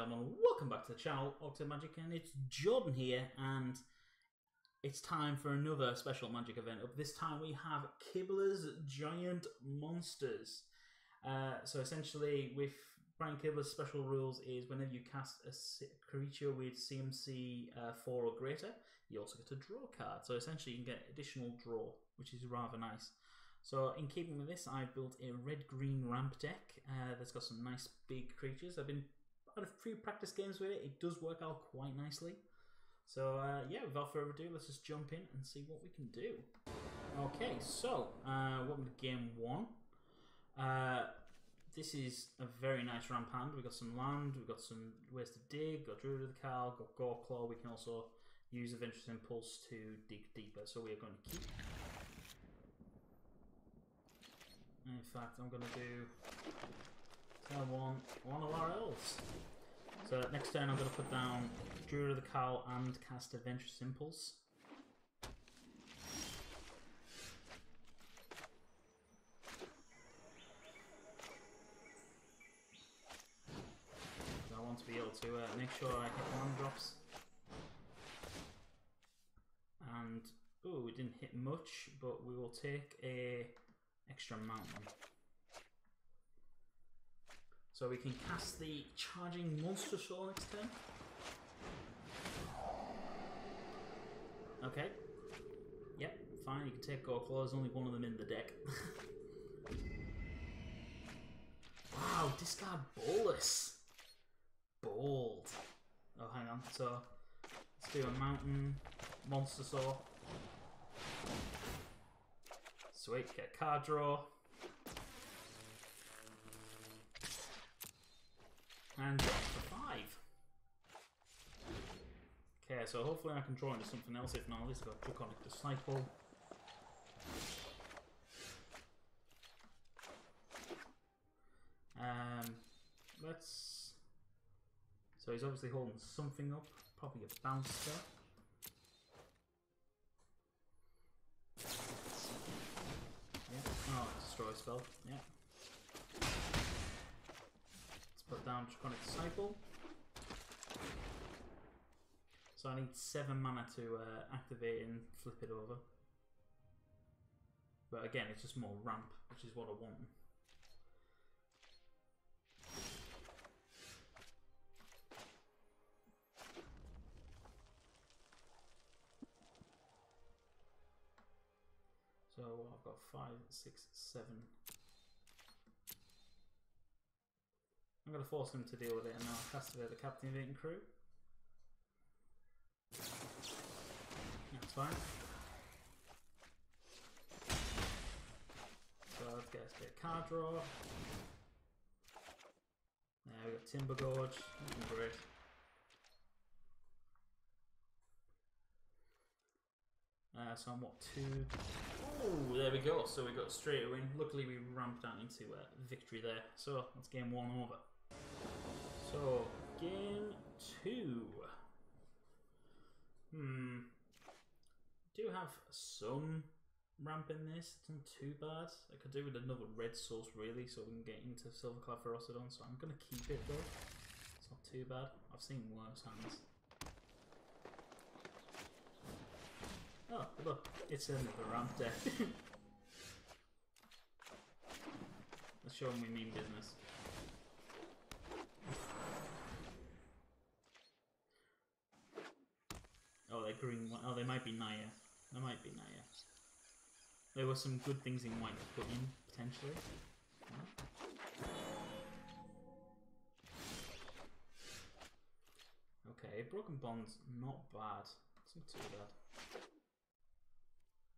gentlemen, welcome back to the channel, Orc's Head Magic, and it's Jordan here, and it's time for another special Magic event. Up this time we have Kibler's Giant Monsters. Uh, so essentially, with Brian Kibler's special rules is whenever you cast a creature with CMC uh, 4 or greater, you also get to draw a card. So essentially you can get additional draw, which is rather nice. So in keeping with this, I've built a red-green ramp deck uh, that's got some nice big creatures. I've been had a few practice games with it. It does work out quite nicely. So uh, yeah, without further ado, let's just jump in and see what we can do. Okay, so uh, welcome to game one. Uh, this is a very nice ramp hand. We've got some land, we've got some ways to dig, got Druid of the Cowl, got Goreclaw. We can also use Adventurous Impulse to dig deeper. So we are going to keep. In fact, I'm going to do I want one of our elves. So next turn I'm going to put down Druid of the Cowl and cast Adventurous Impulse. So I want to be able to uh, make sure I hit one drops. And, oh, we didn't hit much, but we will take a extra mountain. So we can cast the Charging Monstrosaur next turn. Okay. Yep, fine, you can take Goreclaw, there's only one of them in the deck. wow, discard Bolas! Bold. Oh, hang on, so let's do a Mountain Monstrosaur. Sweet, get a card draw. And five. Okay, so hopefully I can draw into something else. If not, at least I've got Draconic Disciple. Um, let's. So he's obviously holding something up, probably a bouncer. Yeah. Oh, destroy spell. Yeah put down Draconic Disciple. So I need 7 mana to uh, activate and flip it over. But again, it's just more ramp, which is what I want. So I've got five, six, seven, I'm going to force him to deal with it and I'll castigate the captivating crew. That's fine. So let's get a card draw. There we got Timber Gorge, great. Uh, so I'm what two? Oh, there we go. So we got straight win. Luckily, we ramped out into uh, victory there. So that's game one over. So, game two. Hmm. Do have some ramp in this. It's not too bad. I could do with another red source really, so we can get into Silverclad Ferocidon. So I'm gonna keep it though. It's not too bad. I've seen worse hands. Oh, look, it's another ramp deck. Let's show them we mean business. Oh, they're green. Oh, they might be Naya. They might be Naya. There were some good things in white put in, potentially. Okay, Broken Bond's not bad. It's not too bad.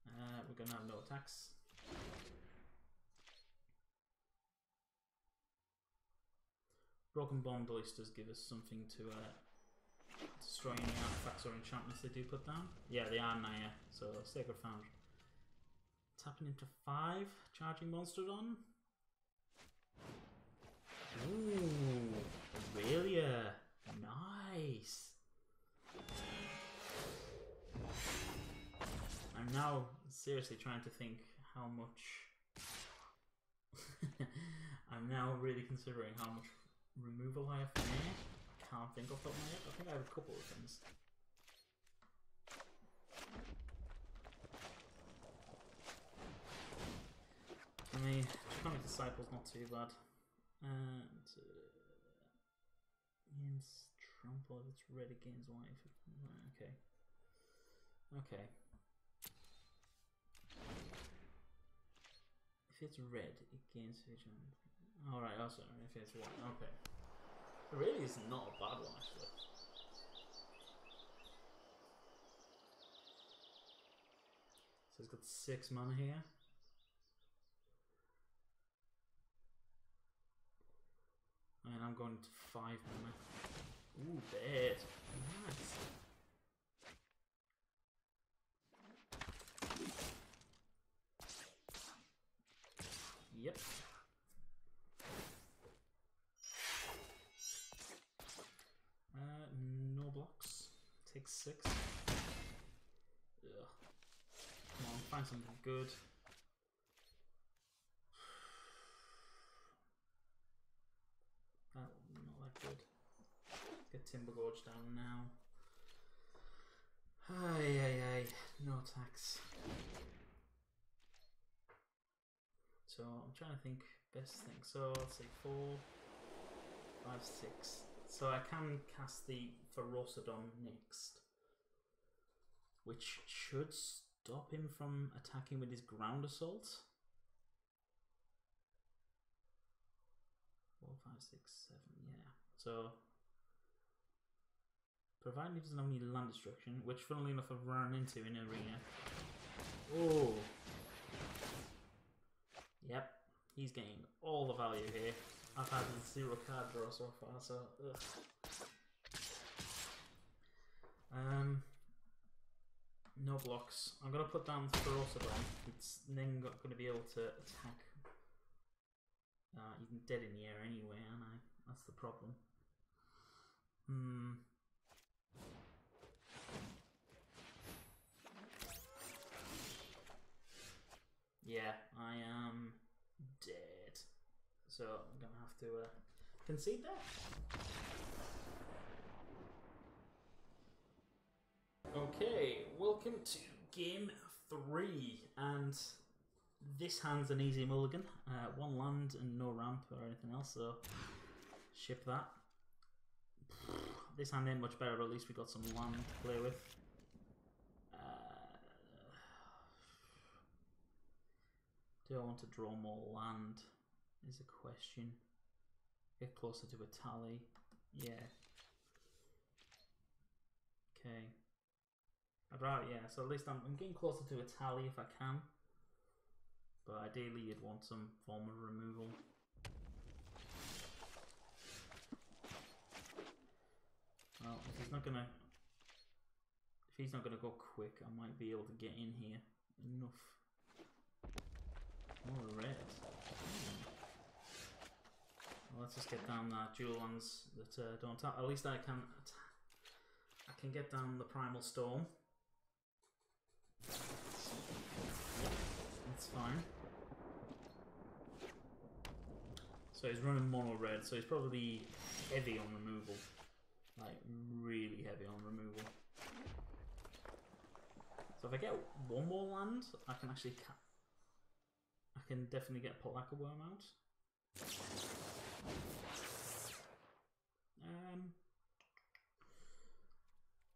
Uh, we're gonna have no attacks. Broken Bond at least does give us something to uh, destroy any artifacts or enchantments they do put down. Yeah, they are Naya, so Sacred Foundry. Tapping into five, charging Monstrosaur. Ooh, Aurelia. Nice. I'm now seriously trying to think how much. I'm now really considering how much removal I have here can't think off the top of my head. I think I have a couple of things. I mean, Draconic Disciple's not too bad. And. Uh, means trample it's red, it gains okay. Okay. If it's red, it gains vision. Alright, also, if it's white, okay. It really is not a bad one, actually. So it's got six mana here. And I'm going to five mana. Ooh, bad. Nice. Yep. Six. Ugh. Come on, find something good. That not that good. Let's get Timber Gorge down now. Ay ay ay, no attacks. So I'm trying to think best thing. So let's say four, five, six. So I can cast the Ferocidon next, which should stop him from attacking with his ground assault. Four, five, six, seven, yeah. So provided he doesn't have any land destruction, which funnily enough I've run into in arena. Oh Yep, he's getting all the value here. I've had zero card draw so far, so ugh. Um, no blocks. I'm gonna put down Ferocidon. It's then got gonna be able to attack. Uh, can dead in the air anyway, and I. That's the problem. Hmm. Yeah, I am dead. So I'm gonna have to uh, concede that. Okay, welcome to game three, and this hand's an easy mulligan. Uh, one land and no ramp or anything else, so ship that. This hand ain't much better, but at least we got some land to play with. Uh, do I want to draw more land? Is a question. Get closer to a tally. Yeah. Okay. Rather, yeah, so at least I'm, I'm getting closer to a tally if I can. But ideally, you'd want some form of removal. Well, if he's not gonna, if he's not gonna go quick, I might be able to get in here enough. Oh, More red. Let's just get down the dual ones that uh, don't. At least I can. I can get down the primal storm. That's fine. So he's running mono red, so he's probably heavy on removal. Like, really heavy on removal. So if I get one more land, I can actually I can definitely get Pelakka Worm out. Um,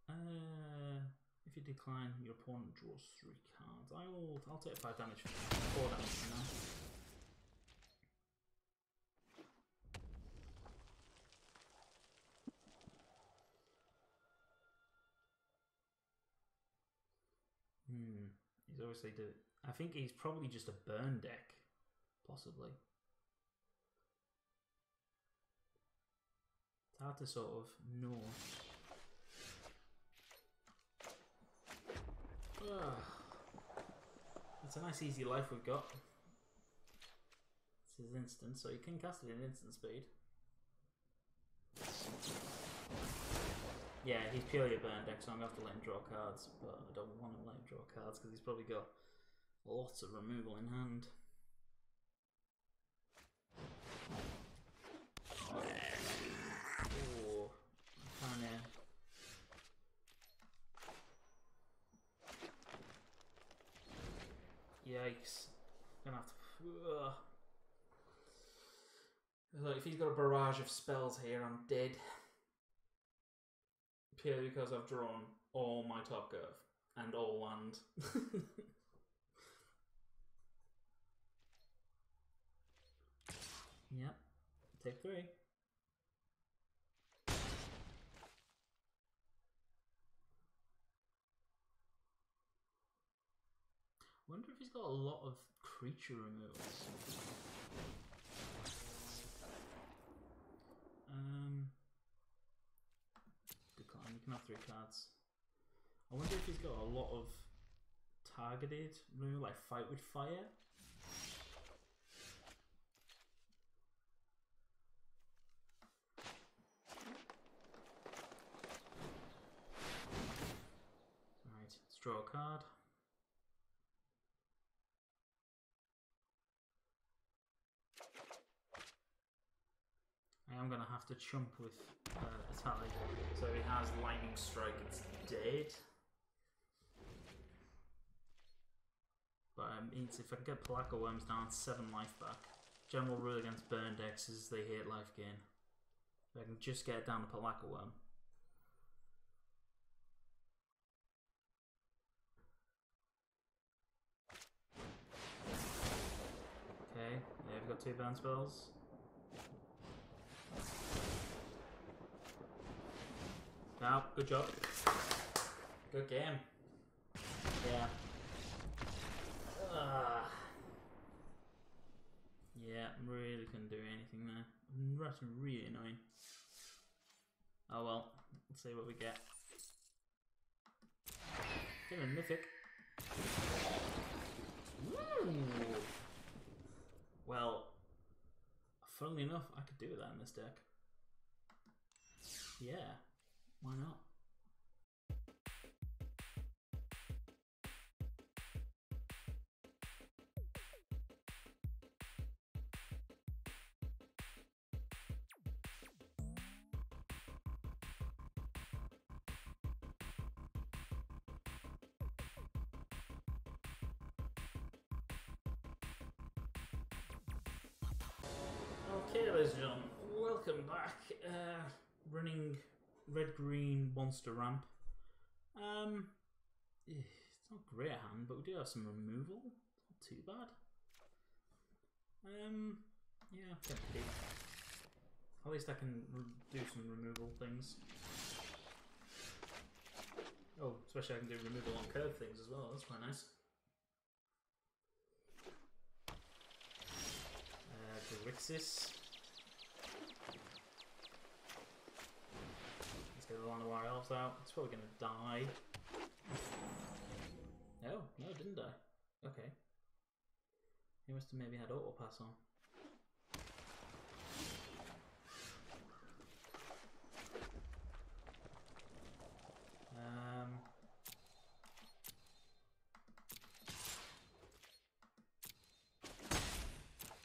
uh, if you decline, your opponent draws three cards. I will. I'll take five damage. Four damage now. Hmm. He's obviously. I think he's probably just a burn deck, possibly. It's hard to sort of know. Ugh. Ah. It's a nice easy life we've got. This is instant, so you can cast it in instant speed. Yeah, he's purely a burn deck, so I'm gonna have to let him draw cards, but I don't want to let him draw cards because he's probably got lots of removal in hand. Oh. Yikes. Gonna have to. Ugh. Like, if he's got a barrage of spells here, I'm dead. Purely because I've drawn all my top curve and all land. yep. Take three. Wonder if he's got a lot of creature removals. Um, decline. You can have three cards. I wonder if he's got a lot of targeted removal, like fight with fire. Alright, let's draw a card. I am going to have to chump with uh, Etali. So he has Lightning Strike, it's dead. But um, if I can get Pelakka Worms down 7 life back. General rule against burn decks is they hate life gain. If I can just get down to Pelakka Worm. Okay, yeah, we've got two burn spells. Wow, good job. Good game. Yeah. Uh, yeah, really couldn't do anything there. That's really annoying. Oh well, let's see what we get. Get a mythic. Well, funnily enough, I could do that in this deck. Yeah, why not? Okay, ladies and gentlemen, welcome back. Uh, running red green monster ramp. Um, it's not great hand, but we do have some removal. Not too bad. Um, yeah. At least I can do some removal things. Oh, especially I can do removal on curve things as well. That's quite nice. Uh, Grixis. Let's get Llanowar Elves out. It's probably gonna die. Oh, no, it didn't die. Okay. He must have maybe had auto pass on. Um,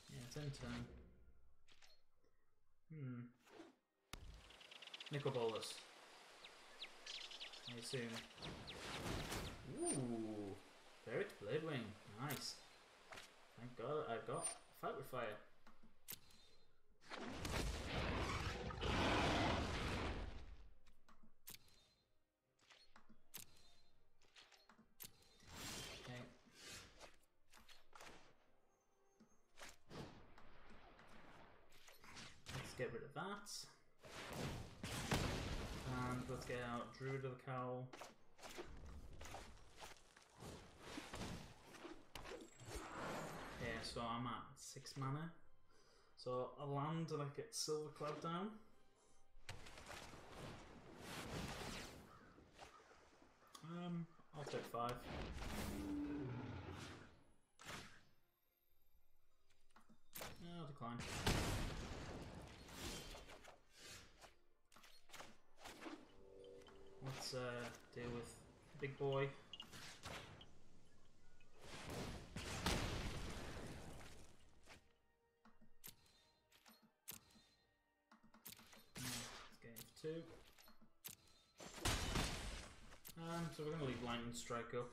yeah, it's in turn. Hmm. Nicol Bolas. I assume. Ooh, Verix Bladewing. Nice. Thank God I've got Fight with Fire. Okay. Let's get rid of that. Let's get out Druid of the Cowl. Yeah, so I'm at six mana. So a land and I get Silverclad down. Um, I'll take five. Yeah, I'll decline. Uh, deal with big boy. Two. Um, so we're going to leave lightning strike up.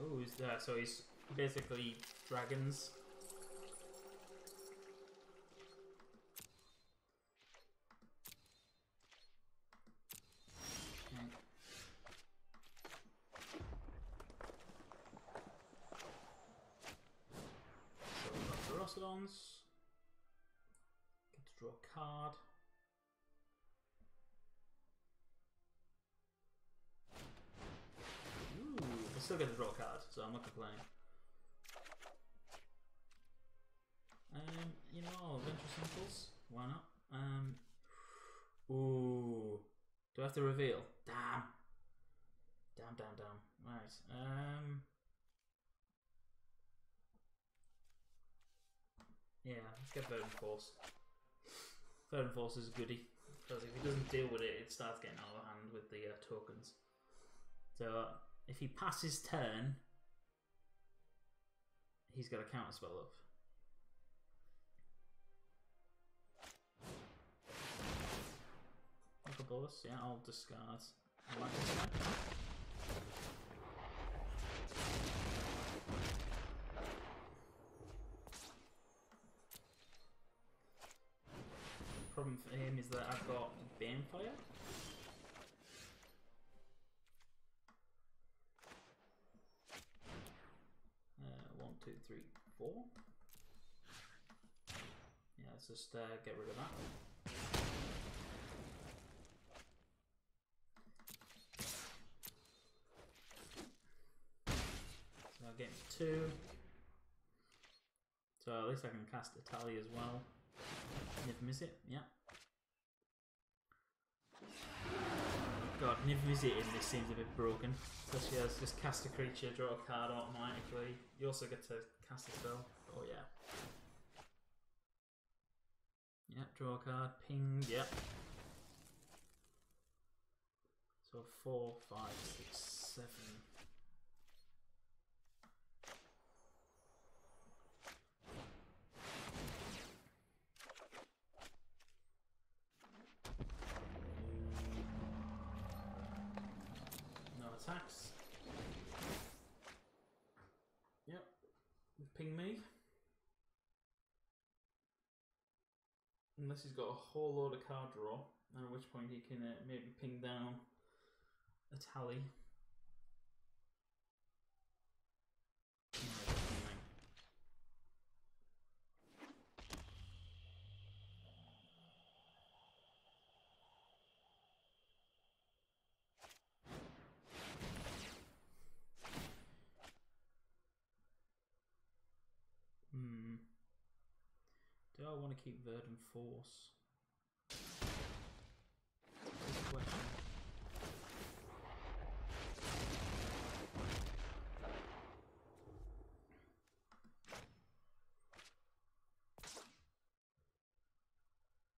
Oh, he's there. So he's basically dragons. I'm not complaining. Um, you know, Adventurous Impulse. Why not? Um, ooh, do I have to reveal? Damn, damn, damn, damn. Right. Um, yeah, let's get Verdant Force. Verdant Force is a goodie because if he doesn't deal with it, it starts getting out of hand with the uh, tokens. So if he passes turn, he's got a counter spell up. Look above us, yeah, I'll discard. I like. Problem for him is that I've got Banefire. Uh, one, two, three, four. Yeah, let's just uh, get rid of that. So I'll get two. So at least I can cast Etali as well. If I miss it, yeah. God, Niv Mizzet in this seems a bit broken. Because she has just cast a creature, draw a card automatically. You also get to cast a spell. Oh yeah. Yeah, draw a card, ping, yep. So four, five, six, seven. No attacks. Yep. Ping me. Unless he's got a whole load of card draw, at which point he can uh, maybe ping down a tally. No, ping me. Hmm. Do I want to keep Verdant Force?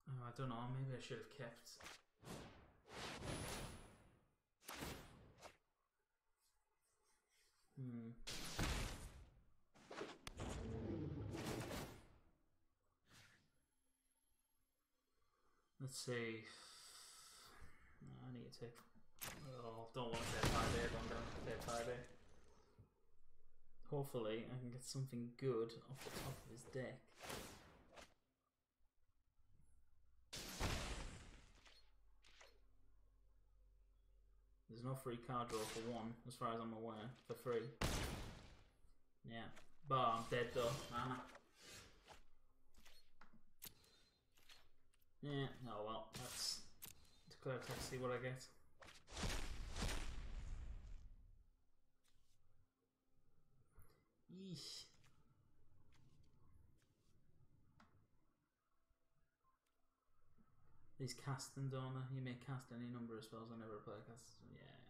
Oh, I don't know. Maybe I should have kept. Hmm. Let's see. I need to. Oh, don't want to play Tide Don't go play Tide Hopefully, I can get something good off the top of his deck. There's no free card draw for one, as far as I'm aware, for free. Yeah. But I'm dead though, am? Yeah, oh well, let's declare attack, see what I get. Yeesh. These cast them, don't? You may cast any number of spells whenever a player casts. Yeah.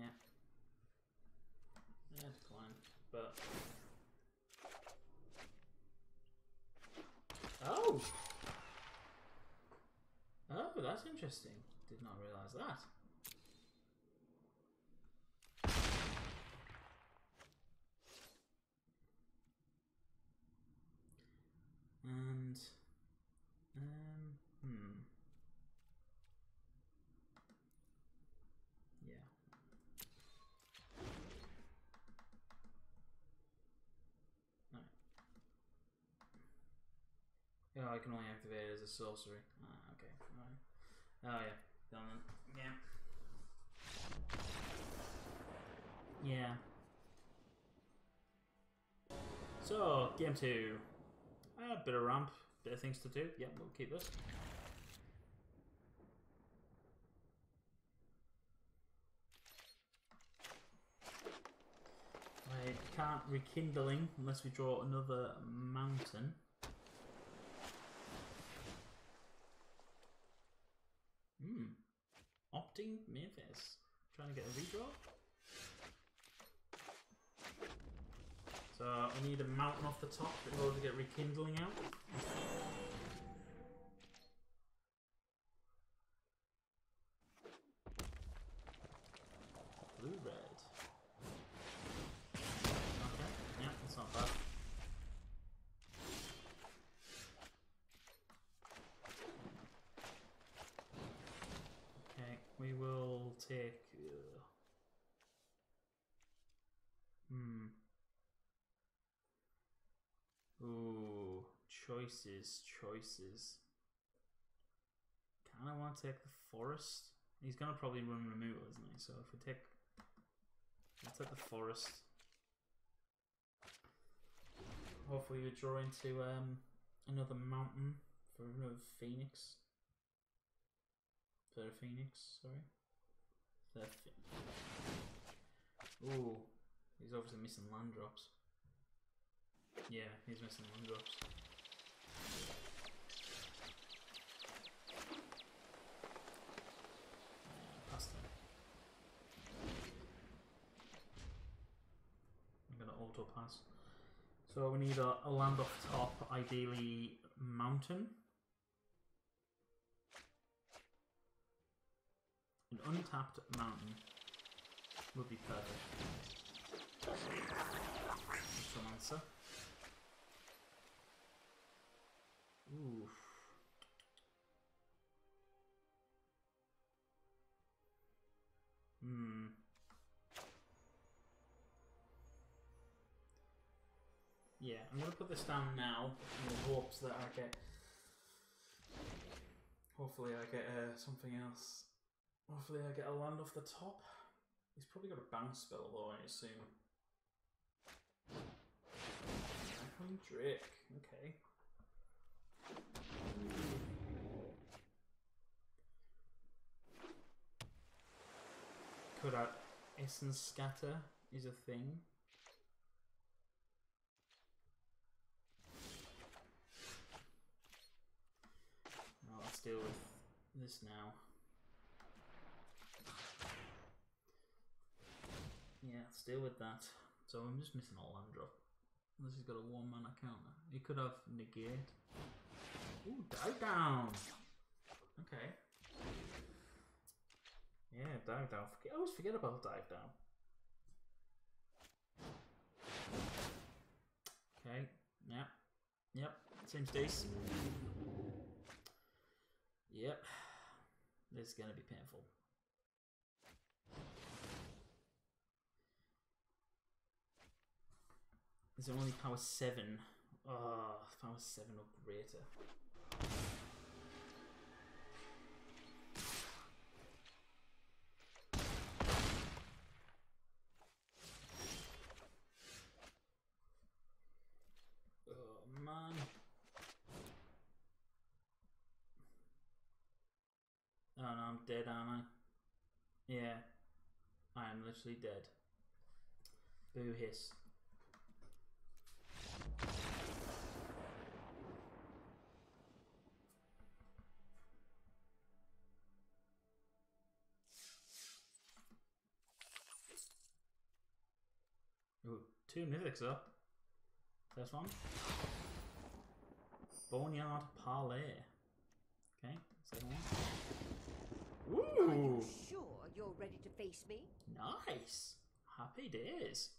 Yeah. Yeah, decline. But. Oh! That's interesting. Did not realise that. And um hmm. Yeah. Power can only activate it as a sorcery. Ah, okay. Right. Oh yeah, done then. Yeah. Yeah. So, game two. A bit of ramp, bit of things to do. Yeah, we'll keep this. I can't rekindling unless we draw another mountain. Hmm. Opting Memphis. Trying to get a redraw. So I need a mountain off the top in order to get rekindling out. Blue red. Okay, yeah, that's not bad. Okay, we will take. Uh, hmm. Ooh, choices, choices. Kind of want to take the forest. He's gonna probably run removal, isn't he? So if we take, let's take the forest. Hopefully we draw into um another mountain for another phoenix. For a phoenix, sorry. A Ooh, he's obviously missing land drops. Yeah, he's missing land drops. Uh. I'm gonna auto pass. So we need a, a land off top, ideally mountain. An untapped mountain would be perfect. Some answer. Oof. Hmm. Yeah, I'm gonna put this down now in the hopes that I get. Hopefully, I get uh, something else. Hopefully, I get a land off the top. He's probably got a bounce spell though, I assume. Drake, okay. Could I Essence Scatter is a thing. Well, let's deal with this now. Yeah, let's deal with that. So I'm just missing a land drop. This he's got a one mana counter. He could have negate. Ooh, dive down. Okay. Yeah, dive down. I always forget about dive down. Okay. Yep. Yep. Same decent. Yep. This is gonna be painful. Is it only power seven? Oh, power seven or greater. Oh man. Oh no, I'm dead, aren't I? Yeah. I am literally dead. Boo hiss. Ooh, two mythics up. First one. Boneyard Parlay. Okay, second one. Are Ooh, you sure you're ready to face me? nice. Happy days.